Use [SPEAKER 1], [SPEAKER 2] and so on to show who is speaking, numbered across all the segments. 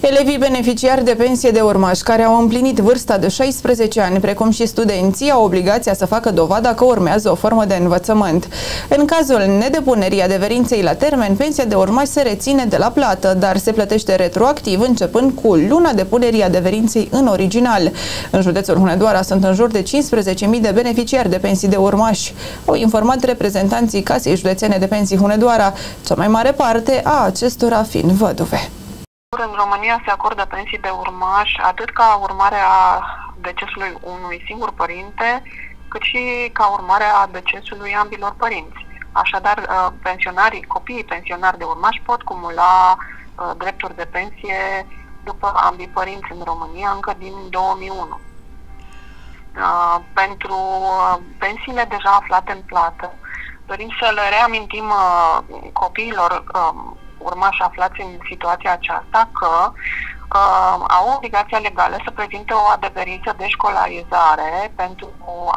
[SPEAKER 1] Elevii beneficiari de pensie de urmaș care au împlinit vârsta de 16 ani, precum și studenții, au obligația să facă dovada că urmează o formă de învățământ. În cazul nedepunerii adeverinței la termen, pensia de urmaș se reține de la plată, dar se plătește retroactiv începând cu luna depunerii adeverinței în original. În județul Hunedoara sunt în jur de 15.000 de beneficiari de pensii de urmași. Au informat reprezentanții Casei Județene de Pensii Hunedoara, cea mai mare parte a acestora fiind văduve.
[SPEAKER 2] În România se acordă pensii de urmaș atât ca urmare a decesului unui singur părinte, cât și ca urmare a decesului ambilor părinți. Așadar, uh, pensionarii, copiii pensionari de urmaș pot cumula uh, drepturi de pensie după ambii părinți în România încă din 2001. Uh, pentru pensiile deja aflate în plată, dorim să le reamintim copiilor um, urmași aflați în situația aceasta că uh, au obligația legală să prezinte o adeverință de școlarizare pentru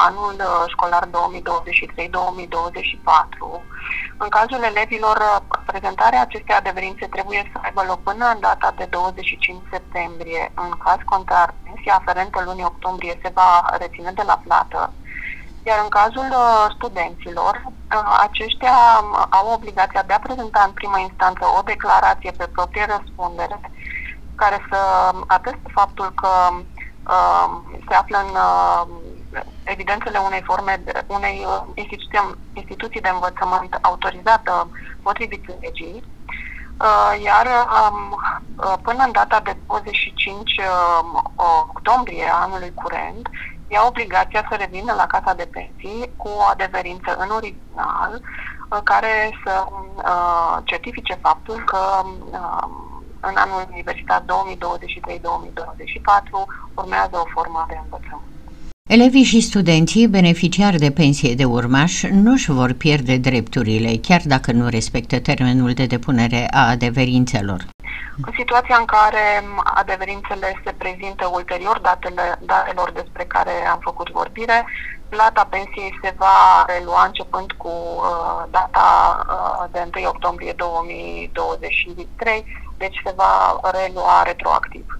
[SPEAKER 2] anul uh, școlar 2023-2024. În cazul elevilor, uh, prezentarea acestei adeverințe trebuie să aibă loc până în data de 25 septembrie. În caz contrar, pensia aferentă lunii octombrie se va reține de la plată iar în cazul uh, studenților, uh, aceștia um, au obligația de a prezenta în prima instanță o declarație pe proprie răspundere care să ateste faptul că uh, se află în uh, evidențele unei forme, de, unei uh, instituții, instituții de învățământ autorizată potrivit legii, uh, iar um, uh, până în data de 25 uh, octombrie anului curent, ia obligația să revină la casa de pensii cu o adeverință în original uh, care să uh, certifice faptul că uh, în anul universitar 2023-2024 urmează o formă de învățământ.
[SPEAKER 3] Elevii și studenții beneficiari de pensie de urmaș nu își vor pierde drepturile, chiar dacă nu respectă termenul de depunere a adeverințelor.
[SPEAKER 2] În situația în care adeverințele se prezintă ulterior datele, datelor despre care am făcut vorbire, plata pensiei se va relua începând cu uh, data uh, de 1 octombrie 2023, deci se va relua retroactiv.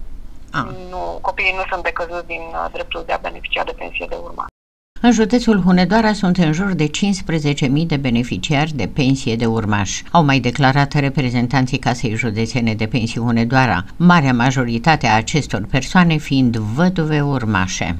[SPEAKER 2] Ah. Nu, copiii nu sunt decăzuți din uh, dreptul de a beneficia de pensie de urmă.
[SPEAKER 3] În județul Hunedoara sunt în jur de 15.000 de beneficiari de pensie de urmaș. Au mai declarat reprezentanții Casei Județene de Pensii Hunedoara, marea majoritate a acestor persoane fiind văduve urmașe.